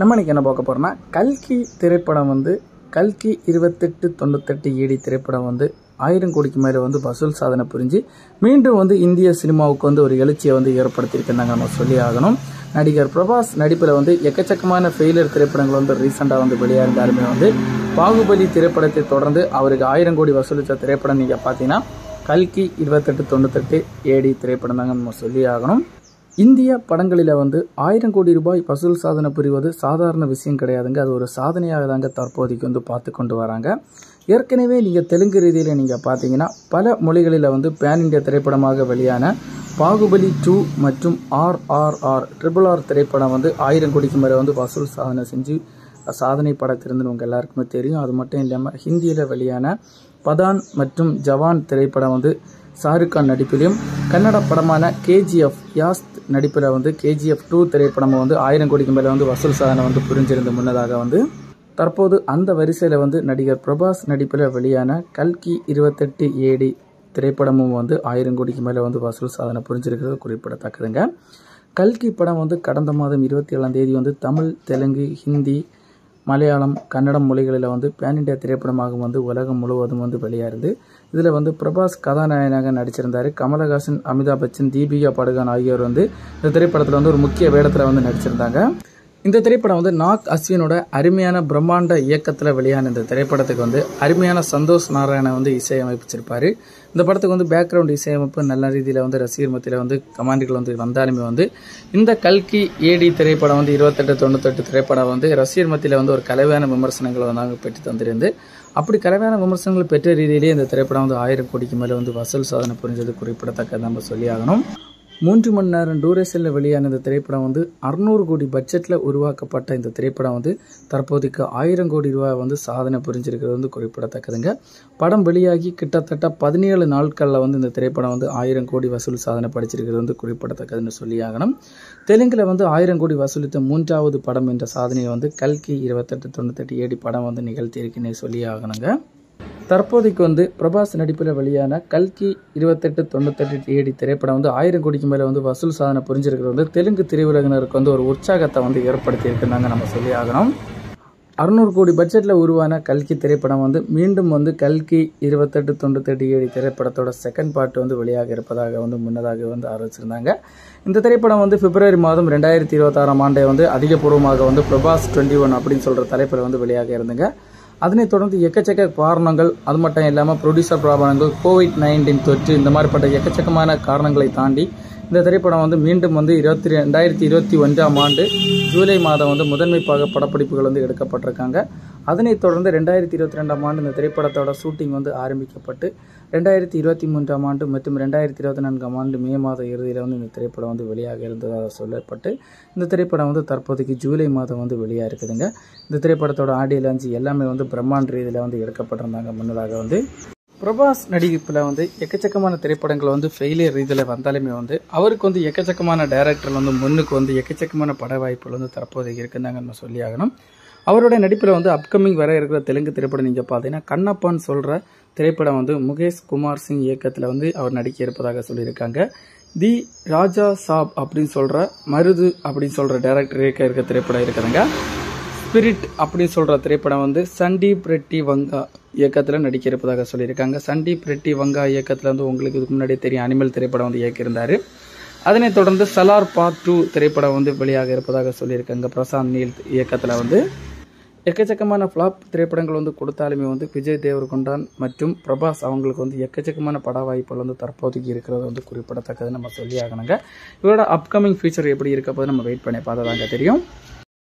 நம்ம இன்னைக்கு என்ன பார்க்க போகிறோம்னா கல்கி திரைப்படம் வந்து கல்கி இருபத்தெட்டு தொண்ணூத்தெட்டு ஏடி திரைப்படம் வந்து ஆயிரம் கோடிக்கு மேலே வந்து வசூல் சாதனை புரிஞ்சு மீண்டும் வந்து இந்திய சினிமாவுக்கு வந்து ஒரு எழுச்சியை வந்து ஏற்படுத்தியிருக்கிறாங்க நம்ம சொல்லி ஆகணும். நடிகர் பிரபாஸ் நடிப்பில் வந்து எக்கச்சக்கமான ஃபெயிலியர் திரைப்படங்கள் வந்து ரீசெண்டாக வந்து வெளியாக இருந்தாலுமே வந்து பாகுபலி திரைப்படத்தை தொடர்ந்து அவருக்கு ஆயிரம் கோடி வசூலித்த திரைப்படம் நீங்கள் பார்த்தீங்கன்னா கல்கி இருபத்தெட்டு தொண்ணூத்தெட்டு ஏடி திரைப்படம் தாங்க நம்ம சொல்லி ஆகணும். இந்திய படங்களில் வந்து ஆயிரம் கோடி ரூபாய் வசூல் சாதனை புரிவது சாதாரண விஷயம் கிடையாதுங்க. அது ஒரு சாதனையாக தாங்க தற்போதைக்கு வந்து பார்த்து கொண்டு வராங்க. ஏற்கனவே நீங்கள் தெலுங்கு ரீதியில் நீங்கள் பார்த்தீங்கன்னா பல மொழிகளில் வந்து பேன் இண்டியா திரைப்படமாக வெளியான பாகுபலி டூ மற்றும் ஆர்ஆர்ஆர் ட்ரிபிள் ஆர் திரைப்படம் வந்து ஆயிரம் கோடிக்கு மேலே வந்து வசூல் சாதனை செஞ்சு சாதனை படத்திலிருந்து உங்கள் எல்லாருக்குமே தெரியும். அது மட்டும் இல்லாமல் ஹிந்தியில் வெளியான பதான் மற்றும் ஜவான் திரைப்படம் வந்து ஷாருக் கான் நடிப்பிலும் கன்னட படமான கேஜிஎஃப் யாஸ்த் நடிப்பில் வந்து கேஜிஎஃப் டூ திரைப்படம் வந்து ஆயிரம் கோடிக்கு மேலே வந்து வசூல் சாதனை வந்து புரிஞ்சிருந்த முன்னதாக வந்து தற்போது அந்த வரிசையில் வந்து நடிகர் பிரபாஸ் நடிப்பில் வெளியான கல்கி இருபத்தெட்டு ஏடி திரைப்படமும் வந்து ஆயிரம் கோடிக்கு மேலே வந்து வசூல் சாதனை புரிஞ்சிருக்கிறது குறிப்பிடத்தக்கதுங்க. கல்கி படம் வந்து கடந்த மாதம் இருபத்தி ஏழாம் தேதி வந்து தமிழ் தெலுங்கு ஹிந்தி மலையாளம் கன்னடம் மொழிகளில் வந்து பேன் இண்டியா திரைப்படமாக வந்து உலகம் முழுவதும் வந்து வெளியாருது இதில் வந்து பிரபாஸ் கதாநாயகனாக நடிச்சிருந்தார். கமலஹாசன் அமிதாப் பச்சன் தீபிகா படுகான் ஆகியோர் வந்து இந்த திரைப்படத்தில் வந்து ஒரு முக்கிய வேடத்தில் வந்து நடிச்சிருந்தாங்க. இந்த திரைப்படம் வந்து நாக் அஸ்வினோட அருமையான பிரம்மாண்ட இயக்கத்தில் வெளியான இந்த திரைப்படத்துக்கு வந்து அருமையான சந்தோஷ் நாராயணன் வந்து இசையமைப்பிச்சிருப்பாரு. இந்த படத்துக்கு வந்து பேக்ரவுண்ட் இசையமைப்பு நல்ல ரீதியில் வந்து ரசிகர் மத்தியில் வந்து கமாண்டுகள் வந்து வந்தாலுமே வந்து இந்த கல்கி ஏடி திரைப்படம் வந்து இருபத்தெட்டு தொண்ணூத்தெட்டு திரைப்படம் வந்து ரசிகர் மத்தியில் வந்து ஒரு கலவையான விமர்சனங்களை வந்து பெற்று தந்திருந்து அப்படி கலவையான விமர்சனங்கள் பெற்ற ரீதியிலேயே இந்த திரைப்படம் வந்து ஆயிரம் கோடிக்கு மேலே வந்து வசூல் சாதனை புரிஞ்சது குறிப்பிடத்தக்க நம்ம சொல்லி ஆகணும் மூன்று மணி நேரம் டூரேஷனில் வெளியான இந்த திரைப்படம் வந்து அறுநூறு கோடி பட்ஜெட்டில் உருவாக்கப்பட்ட இந்த திரைப்படம் வந்து தற்போதைக்கு ஆயிரம் கோடி ரூபாய் வந்து சாதனை புரிஞ்சிருக்கிறது வந்து குறிப்பிடத்தக்கதுங்க. படம் வெளியாகி கிட்டத்தட்ட பதினேழு நாட்களில் வந்து இந்த திரைப்படம் வந்து ஆயிரம் கோடி வசூல் சாதனை படிச்சிருக்கிறது வந்து குறிப்பிடத்தக்கதுன்னு சொல்லி ஆகணும் தெலுங்கில் வந்து ஆயிரம் கோடி வசூலித்த மூன்றாவது படம் என்ற சாதனையை வந்து கல்கி இருபத்தெட்டு தொண்ணூத்தெட்டு ஏடி படம் வந்து நிகழ்த்தியிருக்குன்னே சொல்லி ஆகணுங்க தற்போதைக்கு வந்து பிரபாஸ் நடிப்பில் வெளியான கல்கி இருபத்தெட்டு தொண்ணூத்தெட்டு ஏடி திரைப்படம் வந்து ஆயிரம் கோடிக்கு மேலே வந்து வசூல் சாதனை புரிஞ்சிருக்கிறது. வந்து தெலுங்கு திரையுலகினருக்கு வந்து ஒரு உற்சாகத்தை வந்து ஏற்படுத்தி இருக்குன்னாங்க நம்ம சொல்லி ஆகணும். அறுநூறு கோடி பட்ஜெட்டில் உருவான கல்கி திரைப்படம் வந்து மீண்டும் வந்து கல்கி இருபத்தெட்டு தொண்ணூத்தெட்டு ஏழு திரைப்படத்தோட செகண்ட் பார்ட் வந்து வெளியாக இருப்பதாக வந்து முன்னதாக வந்து ஆரம்பிச்சிருந்தாங்க இந்த திரைப்படம் வந்து பிப்ரவரி மாதம் ரெண்டாயிரத்தி இருபத்தாறாம் ஆண்டை வந்து அதிகபூர்வமாக வந்து பிரபாஸ் டுவெண்ட்டி ஒன் அப்படின்னு சொல்கிற தலைப்பில் வந்து வெளியாக இருந்துங்க. அதனைத் தொடர்ந்து எக்கச்சக்க காரணங்கள் அது மட்டும் இல்லாமல் ப்ரொடியூசர் பிராபலங்கள் கோவிட் நைன்டீன் தொற்று இந்த மாதிரிப்பட்ட எக்கச்சக்கமான காரணங்களை தாண்டி இந்த திரைப்படம் வந்து மீண்டும் வந்து இருபத்தி ரெண்டாயிரத்தி இருபத்தி ஒன்றாம் ஆண்டு ஜூலை மாதம் வந்து முதன்மை பாக படப்பிடிப்புகள் வந்து எடுக்கப்பட்டிருக்காங்க. அதனைத் தொடர்ந்து ரெண்டாயிரத்தி இருபத்தி ரெண்டாம் ஆண்டு இந்த திரைப்படத்தோட ஷூட்டிங் வந்து ஆரம்பிக்கப்பட்டு ரெண்டாயிரத்தி இருபத்தி மூன்றாம் ஆண்டு மற்றும் ரெண்டாயிரத்தி இருபத்தி நான்காம் ஆண்டு மே மாத இறுதியில் வந்து இந்த திரைப்படம் வந்து வெளியாக இருந்ததாக சொல்லப்பட்டு இந்த திரைப்படம் வந்து தற்போதைக்கு ஜூலை மாதம் வந்து வெளியாக இருக்குதுங்க. இந்த திரைப்படத்தோட ஆடியோ லான்ச் எல்லாமே வந்து பிரம்மாண்ட ரீதியில் வந்து எடுக்கப்பட்டிருந்தாங்க முன்னதாக வந்து. பிரபாஸ் நடிப்பில் வந்து எக்கச்சக்கமான திரைப்படங்கள் வந்து ஃபெயிலியர் ரீதியில் வந்தாலுமே வந்து அவருக்கு வந்து எக்கச்சக்கமான டைரக்டர் வந்து முன்னுக்கு வந்து எக்கச்சக்கமான பட வாய்ப்புகள் வந்து தற்போதைக்கு இருக்குந்தாங்க நம்ம சொல்லி ஆகணும் அவருடைய நடிப்பில் வந்து அப்கமிங் வர இருக்கிற தெலுங்கு திரைப்படம் நீங்கள் பார்த்தீங்கன்னா கண்ணப்பான்னு சொல்கிற திரைப்படம் வந்து முகேஷ் குமார் சிங் இயக்கத்தில் வந்து அவர் நடிக்க இருப்பதாக சொல்லியிருக்காங்க. தி ராஜா சாப் அப்படின்னு சொல்கிற மருது அப்படின்னு சொல்கிற டேரக்டர் இயக்க இருக்க திரைப்படம் இருக்கிறாங்க ஸ்பிரிட் அப்படின்னு சொல்கிற திரைப்படம் வந்து சண்டீப் ரெட்டி வங்கா இயக்கத்தில் நடிக்க இருப்பதாக சொல்லியிருக்காங்க. சண்டீப் ரெட்டி வங்கா இயக்கத்தில் வந்து உங்களுக்கு இதுக்கு முன்னாடி தெரியும் அனிமல் திரைப்படம் வந்து இயக்கியிருந்தார். அதனைத் தொடர்ந்து சலார் பார்ட் டூ திரைப்படம் வந்து வெளியாக இருப்பதாக சொல்லியிருக்காங்க. பிரசாந்த் நீல் இயக்கத்தில் வந்து. எக்கச்சக்கமான ஃப்ளாப் திரைப்படங்கள் வந்து கொடுத்தாலுமே வந்து விஜய் தேவர்கொண்டான் மற்றும் பிரபாஸ் அவங்களுக்கு வந்து எக்கச்சக்கமான பட வாய்ப்புகள் வந்து தற்போதைக்கு இருக்கிறது வந்து குறிப்பிடத்தக்கது நம்ம சொல்லி ஆகணுங்க இவரோட அப்கமிங் ஃபியூச்சர் எப்படி இருக்க போது நம்ம வெயிட் பண்ணி பார்த்ததாங்க தெரியும்.